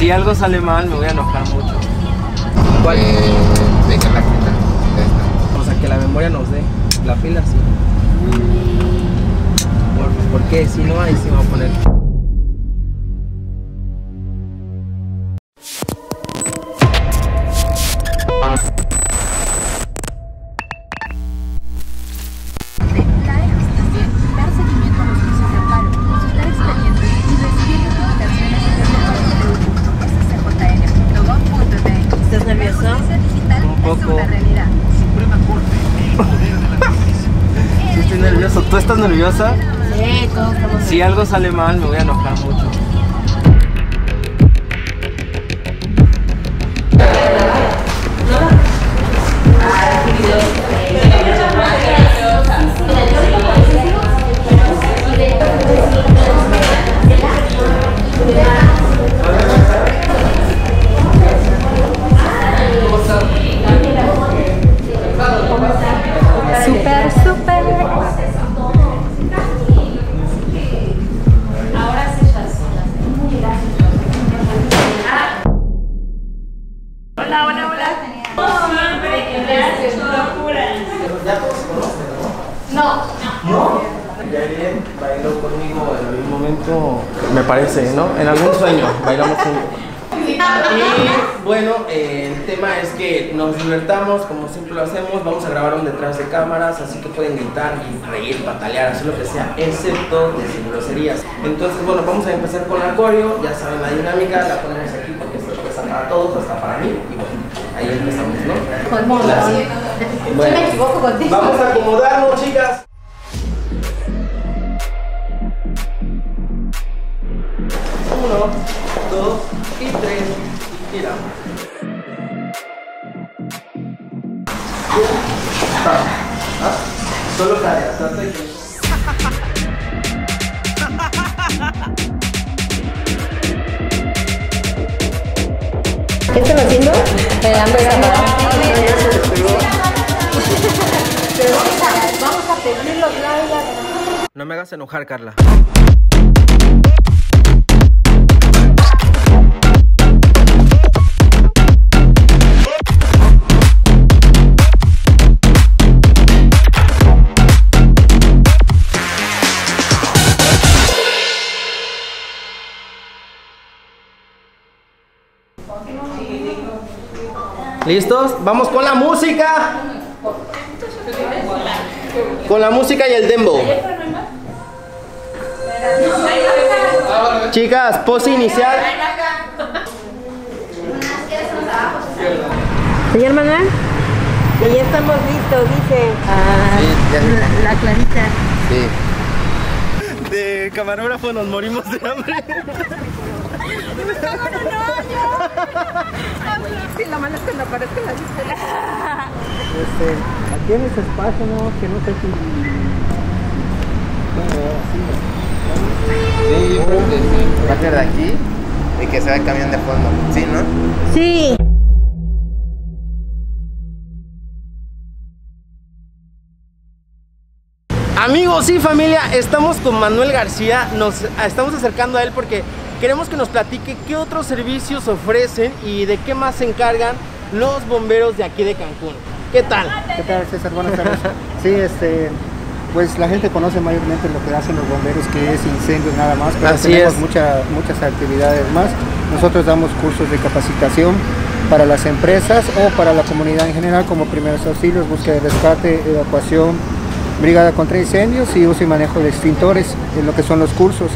Si algo sale mal, me voy a enojar mucho. ¿Cuál? Eh, de que la fila. O sea, que la memoria nos dé. La fila sí. ¿Por, ¿por qué? Si no, ahí sí me voy a poner. Estás nerviosa? Sí, todos estamos Si algo sale mal, me voy a enojar mucho. Ya bien, bailó conmigo en algún momento, me parece, ¿no? En algún sueño bailamos juntos. Y bueno, eh, el tema es que nos divertamos como siempre lo hacemos, vamos a grabar un detrás de cámaras, así que pueden gritar y reír, patalear, hacer lo que sea, excepto decir groserías. Entonces, bueno, vamos a empezar con la coreo, ya saben la dinámica, la ponemos aquí porque esto está para todos, hasta para mí, y bueno, ahí empezamos, ¿no? Claro. Bueno, me equivoco contigo. Vamos a acomodarnos, chicas. Uno, dos y tres. Y giramos. Ah, ah, Solo caderas, perfecto. ¿Qué están haciendo? Pegando Vamos a pedir los. No me hagas enojar, Carla. ¿Listos? Vamos con la música. Con la música y el dembow. Chicas, pose inicial. Señor Manuel, que ya estamos listos, dice. Ah, la, la clarita. Sí. De camarógrafo nos morimos de hambre. Sí, lo malo es que no aparezca la lista. Este, aquí en ese espacio, ¿no? Que no sé si. Sí, yo creo que sí. Va a ser de aquí y que se va el camión de fondo. Sí, ¿no? Sí. Amigos y familia, estamos con Manuel García, nos estamos acercando a él porque queremos que nos platique qué otros servicios ofrecen y de qué más se encargan los bomberos de aquí de Cancún. ¿Qué tal? ¿Qué tal, César? Buenas tardes. Sí, este, pues la gente conoce mayormente lo que hacen los bomberos, que es incendios nada más, pero Así tenemos es. mucha- muchas actividades más. Nosotros damos cursos de capacitación para las empresas o para la comunidad en general, como primeros auxilios, búsqueda de rescate, evacuación, brigada contra incendios y uso y manejo de extintores, en lo que son los cursos.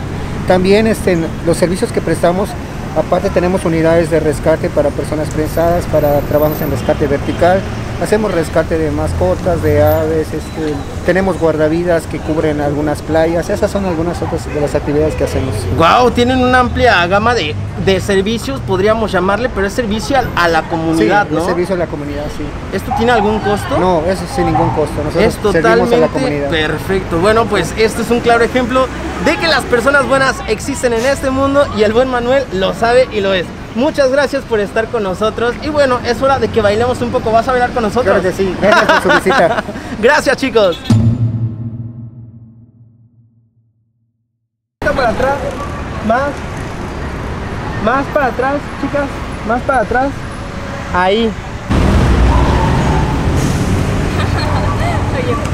También este, los servicios que prestamos, aparte tenemos unidades de rescate para personas prensadas, para trabajos en rescate vertical, hacemos rescate de mascotas, de aves, este, tenemos guardavidas que cubren algunas playas, esas son algunas otras de las actividades que hacemos. Wow, tienen una amplia gama de, de servicios, podríamos llamarle, pero es servicio a, a la comunidad, sí, ¿no? es servicio a la comunidad, sí. ¿Esto tiene algún costo? No, eso sin ningún costo, nosotros Es servimos a la totalmente comunidad. perfecto. Bueno, pues este es un claro ejemplo de que las personas buenas existen en este mundo y el buen Manuel lo sabe y lo es. Muchas gracias por estar con nosotros y bueno, es hora de que bailemos un poco. ¿Vas a bailar con nosotros? Claro que sí, gracias por su visita. gracias chicos. Para atrás, más, Más para atrás, chicas. Más para atrás. Ahí.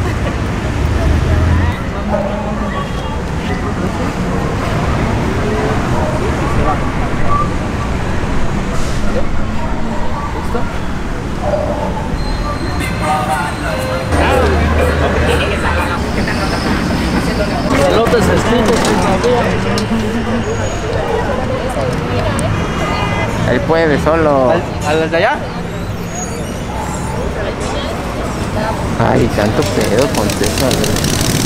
puede solo. ¿A las de allá? Ay, tanto pedo con eso.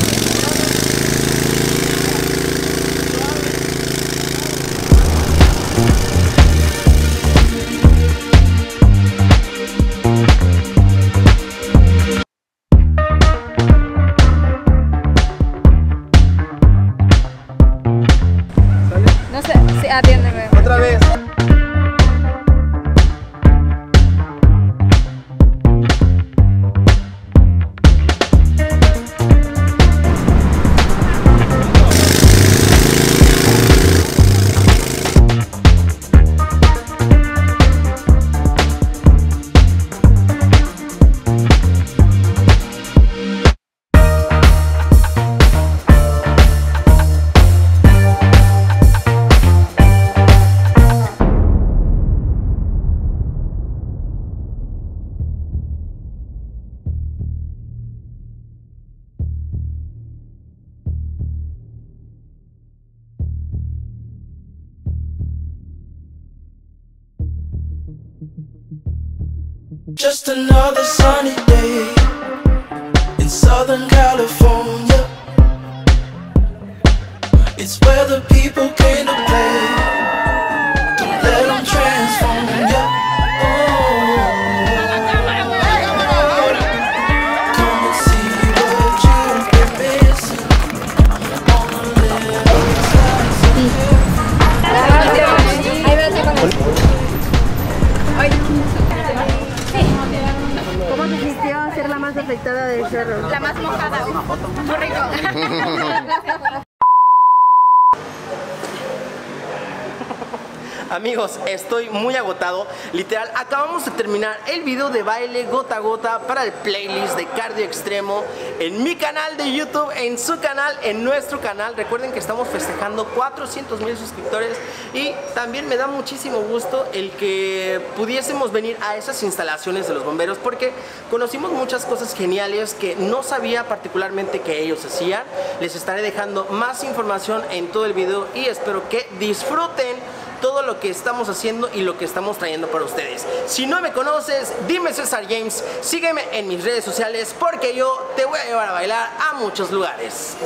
Just another sunny day in Southern California. It's where the people came to play. Amigos, estoy muy agotado. Literal, acabamos de terminar el video de baile gota a gota para el playlist de cardio extremo en mi canal de YouTube, en su canal, en nuestro canal. Recuerden que estamos festejando 400 mil suscriptores y también me da muchísimo gusto el que pudiésemos venir a esas instalaciones de los bomberos porque conocimos muchas cosas geniales que no sabía particularmente que ellos hacían. Les estaré dejando más información en todo el video y espero que disfruten todo lo que estamos haciendo y lo que estamos trayendo para ustedes. Si no me conoces, dime César James, sígueme en mis redes sociales porque yo te voy a llevar a bailar a muchos lugares.